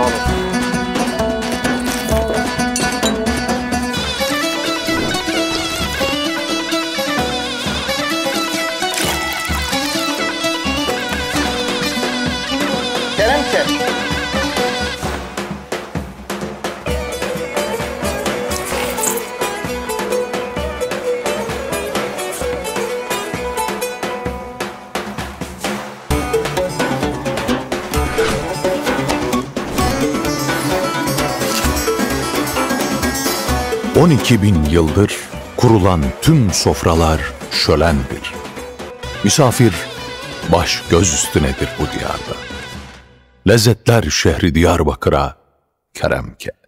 ngon Get him, 12 bin yıldır kurulan tüm sofralar şölendir. Misafir baş göz üstünedir bu diyarda. Lezzetler şehri Diyarbakır'a keremke.